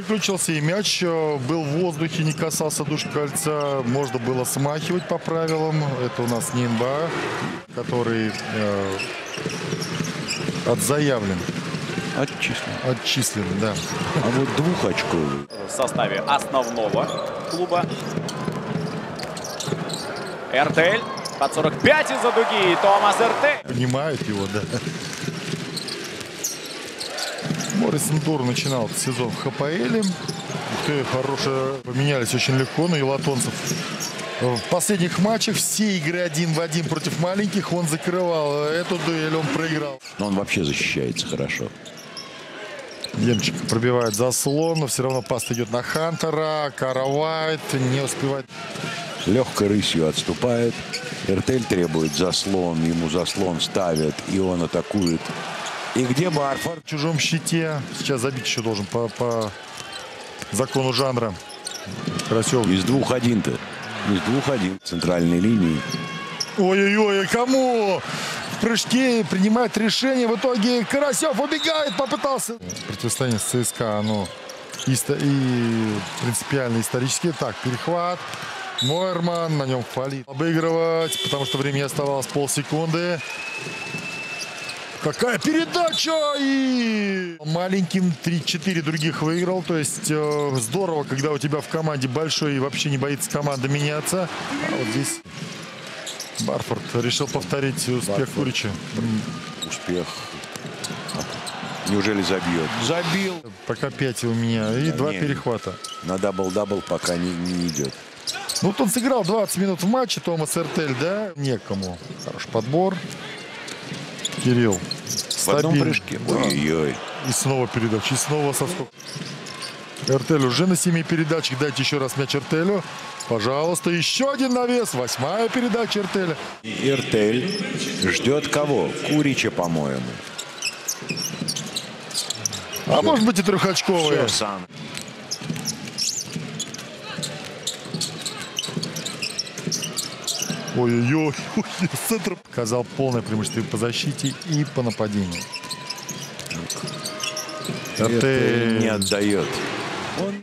Выключился, и мяч э, был в воздухе, не касался душ кольца. Можно было смахивать по правилам. Это у нас не НБА, который э, отзаявлен, Отчислен. отчислен, да. А вот двухочковый. в составе основного клуба. РТЛ под 45 из-за дуги. Томас РТЛ. Понимают его, да. Моррисон Дур начинал этот сезон в ХПЛ. Ты, хорошие поменялись очень легко, но и латонцев. В последних матчах все игры один в один против маленьких он закрывал. Эту дуэль он проиграл. Но он вообще защищается хорошо. Демчик пробивает заслон, но все равно паст идет на Хантера. Каравайт не успевает. Легкой рысью отступает. Эртель требует заслон. Ему заслон ставят, и он атакует. И где Барфор? В чужом щите. Сейчас забить еще должен по, по закону жанра. Карасев. Из двух один-то. Из двух один. Центральной линии. Ой-ой-ой, кому? В прыжке принимает решение. В итоге Карасев убегает, попытался. Противостояние с ЦСКА, оно и, и принципиально исторически. Так, перехват. Мойерман, на нем фалит. Обыгрывать, потому что времени оставалось полсекунды. Какая передача! И маленьким 3-4 других выиграл. То есть э, здорово, когда у тебя в команде большой и вообще не боится команда меняться. А вот здесь Барфорд решил повторить успех Барфорд. Курича. Успех. Неужели забьет? Забил. Пока 5 у меня и Да два не. перехвата. На дабл-дабл пока не, не идет. Ну, вот он сыграл 20 минут в матче, Томас Эртель, да? Некому. Хороший подбор. Кирилл. В одном Стабильно. прыжке. Да. Ой-ой. И снова передача, и снова соскок. Эртель уже на семи передачах. Дайте еще раз мяч Эртелю. Пожалуйста, еще один навес. Восьмая передача Эртеля. Эртель ждет кого? Курича, по-моему. А может быть и трехочковые. Всё, сам. Ой-ой-ой. Центр показал полное преимущество и по защите, и по нападению. Эртель не отдает. Он